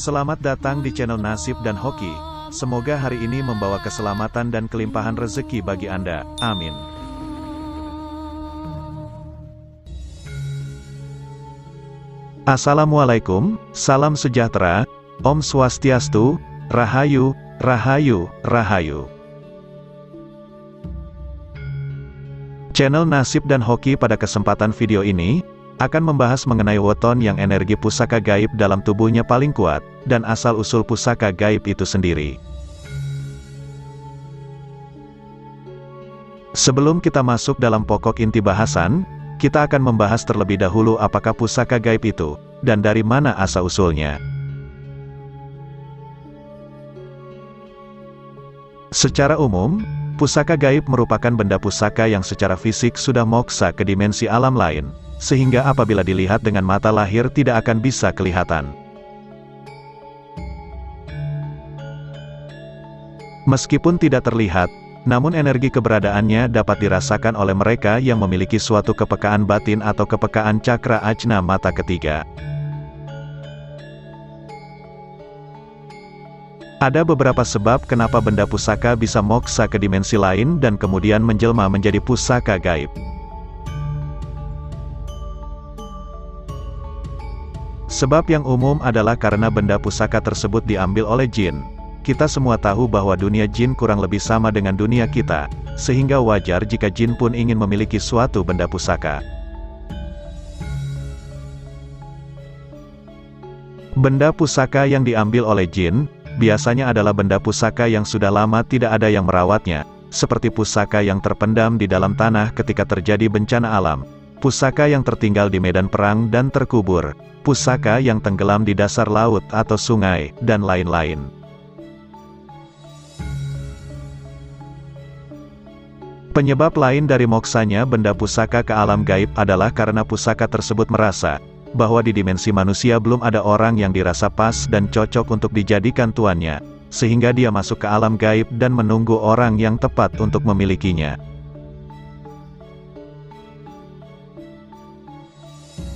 Selamat datang di channel Nasib dan Hoki. Semoga hari ini membawa keselamatan dan kelimpahan rezeki bagi Anda. Amin. Assalamualaikum, salam sejahtera, Om Swastiastu, Rahayu, Rahayu, Rahayu. Channel Nasib dan Hoki pada kesempatan video ini, akan membahas mengenai weton yang energi pusaka gaib dalam tubuhnya paling kuat, dan asal-usul pusaka gaib itu sendiri. Sebelum kita masuk dalam pokok inti bahasan, kita akan membahas terlebih dahulu apakah pusaka gaib itu, dan dari mana asal-usulnya. Secara umum, pusaka gaib merupakan benda pusaka yang secara fisik sudah moksa ke dimensi alam lain, sehingga apabila dilihat dengan mata lahir tidak akan bisa kelihatan. Meskipun tidak terlihat, namun energi keberadaannya dapat dirasakan oleh mereka yang memiliki suatu kepekaan batin atau kepekaan cakra ajna mata ketiga. Ada beberapa sebab kenapa benda pusaka bisa moksa ke dimensi lain dan kemudian menjelma menjadi pusaka gaib. Sebab yang umum adalah karena benda pusaka tersebut diambil oleh jin. Kita semua tahu bahwa dunia jin kurang lebih sama dengan dunia kita, sehingga wajar jika jin pun ingin memiliki suatu benda pusaka. Benda pusaka yang diambil oleh jin, biasanya adalah benda pusaka yang sudah lama tidak ada yang merawatnya, seperti pusaka yang terpendam di dalam tanah ketika terjadi bencana alam, pusaka yang tertinggal di medan perang dan terkubur, pusaka yang tenggelam di dasar laut atau sungai, dan lain-lain. Penyebab lain dari moksanya benda pusaka ke alam gaib adalah karena pusaka tersebut merasa bahwa di dimensi manusia belum ada orang yang dirasa pas dan cocok untuk dijadikan tuannya, sehingga dia masuk ke alam gaib dan menunggu orang yang tepat untuk memilikinya.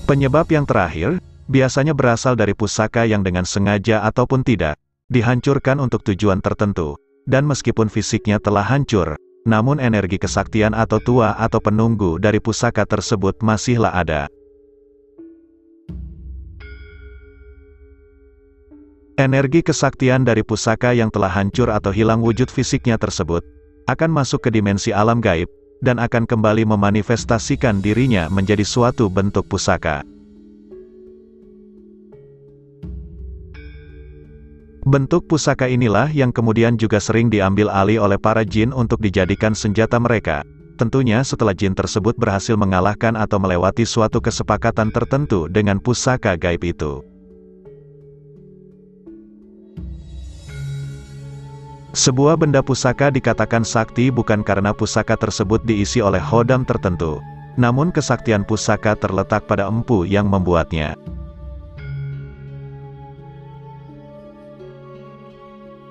Penyebab yang terakhir, biasanya berasal dari pusaka yang dengan sengaja ataupun tidak, dihancurkan untuk tujuan tertentu, dan meskipun fisiknya telah hancur, namun energi kesaktian atau tua atau penunggu dari pusaka tersebut masihlah ada. Energi kesaktian dari pusaka yang telah hancur atau hilang wujud fisiknya tersebut, akan masuk ke dimensi alam gaib, dan akan kembali memanifestasikan dirinya menjadi suatu bentuk pusaka. Bentuk pusaka inilah yang kemudian juga sering diambil alih oleh para jin untuk dijadikan senjata mereka, tentunya setelah jin tersebut berhasil mengalahkan atau melewati suatu kesepakatan tertentu dengan pusaka gaib itu. Sebuah benda pusaka dikatakan sakti bukan karena pusaka tersebut diisi oleh hodam tertentu, namun kesaktian pusaka terletak pada empu yang membuatnya.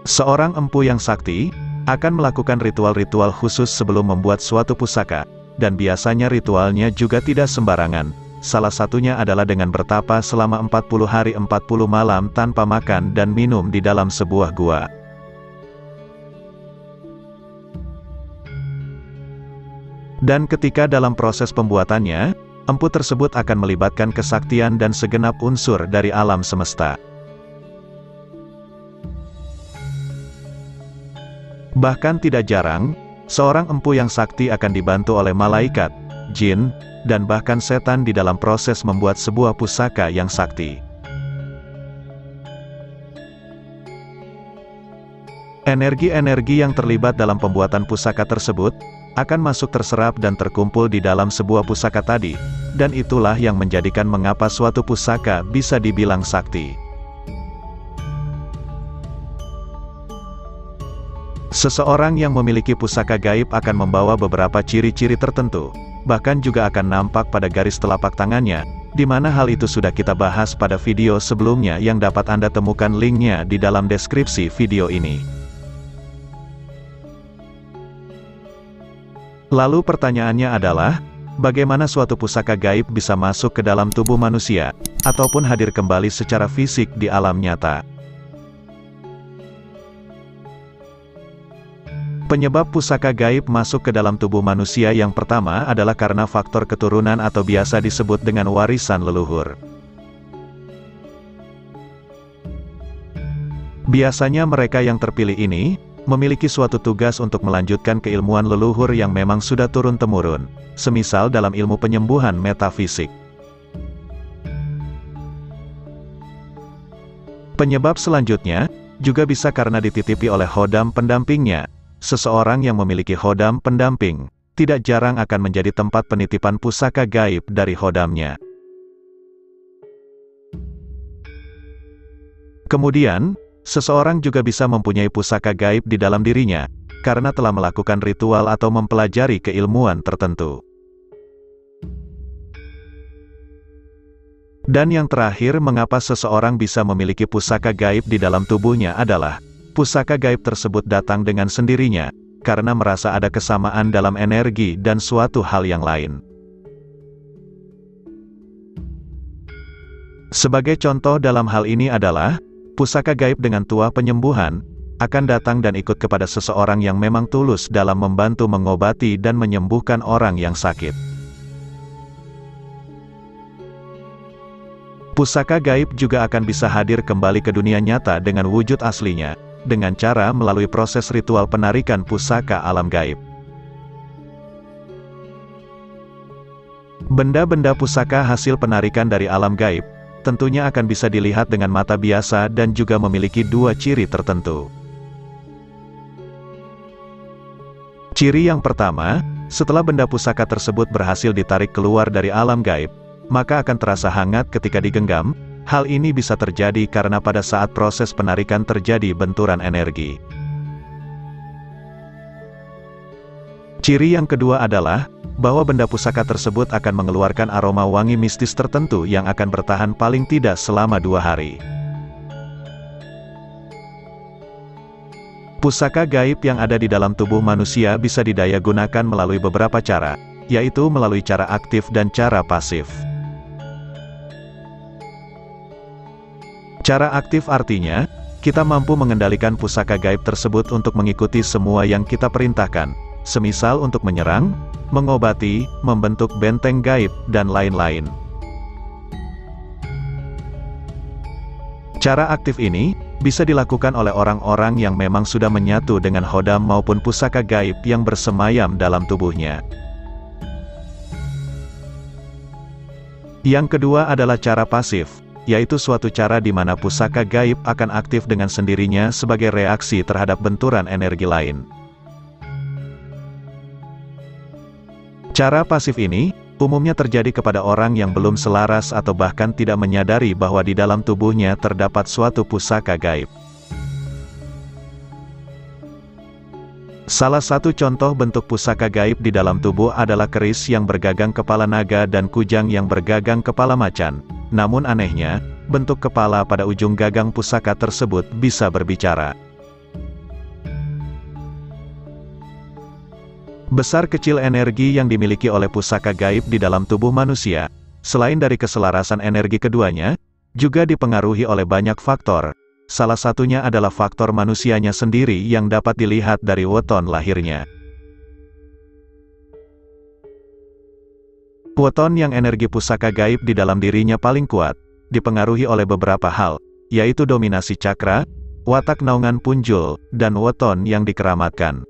Seorang empu yang sakti, akan melakukan ritual-ritual khusus sebelum membuat suatu pusaka, dan biasanya ritualnya juga tidak sembarangan. Salah satunya adalah dengan bertapa selama 40 hari 40 malam tanpa makan dan minum di dalam sebuah gua. Dan ketika dalam proses pembuatannya, empu tersebut akan melibatkan kesaktian dan segenap unsur dari alam semesta. Bahkan tidak jarang, seorang empu yang sakti akan dibantu oleh malaikat, jin, dan bahkan setan di dalam proses membuat sebuah pusaka yang sakti. Energi-energi yang terlibat dalam pembuatan pusaka tersebut, akan masuk terserap dan terkumpul di dalam sebuah pusaka tadi, dan itulah yang menjadikan mengapa suatu pusaka bisa dibilang sakti. Seseorang yang memiliki pusaka gaib akan membawa beberapa ciri-ciri tertentu, bahkan juga akan nampak pada garis telapak tangannya, di mana hal itu sudah kita bahas pada video sebelumnya yang dapat Anda temukan linknya di dalam deskripsi video ini. Lalu pertanyaannya adalah, bagaimana suatu pusaka gaib bisa masuk ke dalam tubuh manusia, ataupun hadir kembali secara fisik di alam nyata. Penyebab pusaka gaib masuk ke dalam tubuh manusia yang pertama adalah karena faktor keturunan atau biasa disebut dengan warisan leluhur. Biasanya mereka yang terpilih ini, memiliki suatu tugas untuk melanjutkan keilmuan leluhur yang memang sudah turun-temurun, semisal dalam ilmu penyembuhan metafisik. Penyebab selanjutnya, juga bisa karena dititipi oleh hodam pendampingnya, seseorang yang memiliki hodam pendamping, tidak jarang akan menjadi tempat penitipan pusaka gaib dari hodamnya. Kemudian, Seseorang juga bisa mempunyai pusaka gaib di dalam dirinya, karena telah melakukan ritual atau mempelajari keilmuan tertentu. Dan yang terakhir mengapa seseorang bisa memiliki pusaka gaib di dalam tubuhnya adalah, pusaka gaib tersebut datang dengan sendirinya, karena merasa ada kesamaan dalam energi dan suatu hal yang lain. Sebagai contoh dalam hal ini adalah, Pusaka gaib dengan tua penyembuhan, akan datang dan ikut kepada seseorang yang memang tulus dalam membantu mengobati dan menyembuhkan orang yang sakit. Pusaka gaib juga akan bisa hadir kembali ke dunia nyata dengan wujud aslinya, dengan cara melalui proses ritual penarikan pusaka alam gaib. Benda-benda pusaka hasil penarikan dari alam gaib, tentunya akan bisa dilihat dengan mata biasa dan juga memiliki dua ciri tertentu. Ciri yang pertama, setelah benda pusaka tersebut berhasil ditarik keluar dari alam gaib, maka akan terasa hangat ketika digenggam, hal ini bisa terjadi karena pada saat proses penarikan terjadi benturan energi. Ciri yang kedua adalah, bahwa benda pusaka tersebut akan mengeluarkan aroma wangi mistis tertentu yang akan bertahan paling tidak selama dua hari. Pusaka gaib yang ada di dalam tubuh manusia bisa didaya gunakan melalui beberapa cara, yaitu melalui cara aktif dan cara pasif. Cara aktif artinya, kita mampu mengendalikan pusaka gaib tersebut untuk mengikuti semua yang kita perintahkan, semisal untuk menyerang, mengobati, membentuk benteng gaib, dan lain-lain. Cara aktif ini, bisa dilakukan oleh orang-orang yang memang sudah menyatu dengan hodam maupun pusaka gaib yang bersemayam dalam tubuhnya. Yang kedua adalah cara pasif, yaitu suatu cara di mana pusaka gaib akan aktif dengan sendirinya sebagai reaksi terhadap benturan energi lain. Cara pasif ini, umumnya terjadi kepada orang yang belum selaras atau bahkan tidak menyadari bahwa di dalam tubuhnya terdapat suatu pusaka gaib. Salah satu contoh bentuk pusaka gaib di dalam tubuh adalah keris yang bergagang kepala naga dan kujang yang bergagang kepala macan. Namun anehnya, bentuk kepala pada ujung gagang pusaka tersebut bisa berbicara. Besar kecil energi yang dimiliki oleh pusaka gaib di dalam tubuh manusia, selain dari keselarasan energi keduanya, juga dipengaruhi oleh banyak faktor. Salah satunya adalah faktor manusianya sendiri yang dapat dilihat dari weton lahirnya. Weton yang energi pusaka gaib di dalam dirinya paling kuat, dipengaruhi oleh beberapa hal, yaitu dominasi cakra, watak naungan punjul, dan weton yang dikeramatkan.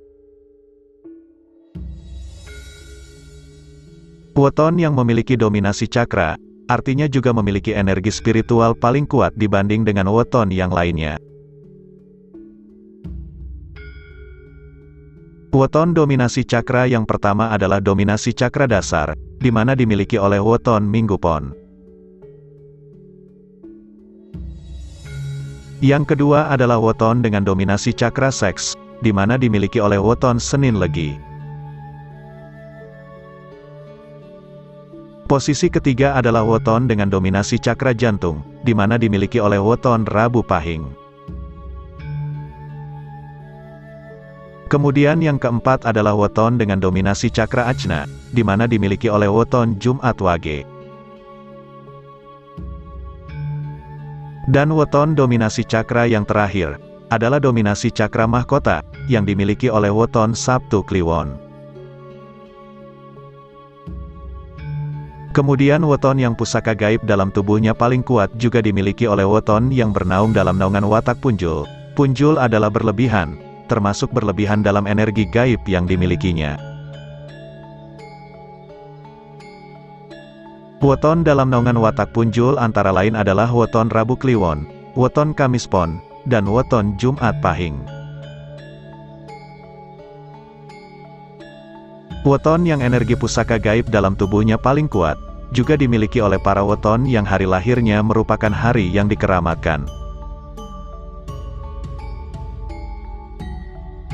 Weton yang memiliki dominasi cakra, artinya juga memiliki energi spiritual paling kuat dibanding dengan weton yang lainnya. Weton dominasi cakra yang pertama adalah dominasi cakra dasar, di mana dimiliki oleh weton Minggupon. Yang kedua adalah weton dengan dominasi cakra seks, di mana dimiliki oleh weton Senin Legi. Posisi ketiga adalah weton dengan dominasi cakra jantung, di mana dimiliki oleh weton Rabu Pahing. Kemudian yang keempat adalah weton dengan dominasi cakra ajna, di mana dimiliki oleh weton Jumat Wage. Dan weton dominasi cakra yang terakhir, adalah dominasi cakra mahkota, yang dimiliki oleh weton Sabtu Kliwon. Kemudian weton yang pusaka gaib dalam tubuhnya paling kuat juga dimiliki oleh weton yang bernaung dalam naungan watak punjul. Punjul adalah berlebihan, termasuk berlebihan dalam energi gaib yang dimilikinya. Weton dalam naungan watak punjul antara lain adalah weton Rabu Kliwon, weton Kamis Pon, dan weton Jumat Pahing. Weton yang energi pusaka gaib dalam tubuhnya paling kuat, juga dimiliki oleh para weton yang hari lahirnya merupakan hari yang dikeramatkan.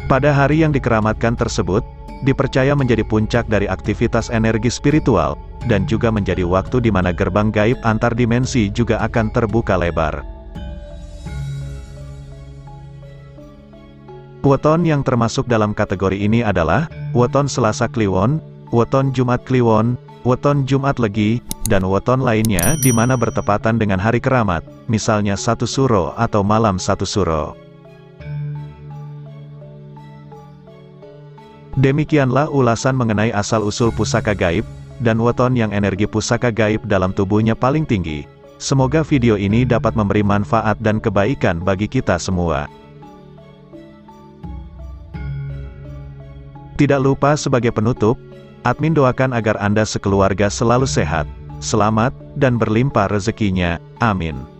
Pada hari yang dikeramatkan tersebut, dipercaya menjadi puncak dari aktivitas energi spiritual, dan juga menjadi waktu di mana gerbang gaib antar dimensi juga akan terbuka lebar. Weton yang termasuk dalam kategori ini adalah, Weton Selasa Kliwon, Weton Jumat Kliwon, Weton Jumat Legi, dan weton lainnya di mana bertepatan dengan hari keramat, misalnya satu suro atau malam satu suro. Demikianlah ulasan mengenai asal-usul pusaka gaib, dan weton yang energi pusaka gaib dalam tubuhnya paling tinggi. Semoga video ini dapat memberi manfaat dan kebaikan bagi kita semua. Tidak lupa sebagai penutup, admin doakan agar Anda sekeluarga selalu sehat, selamat, dan berlimpah rezekinya. Amin.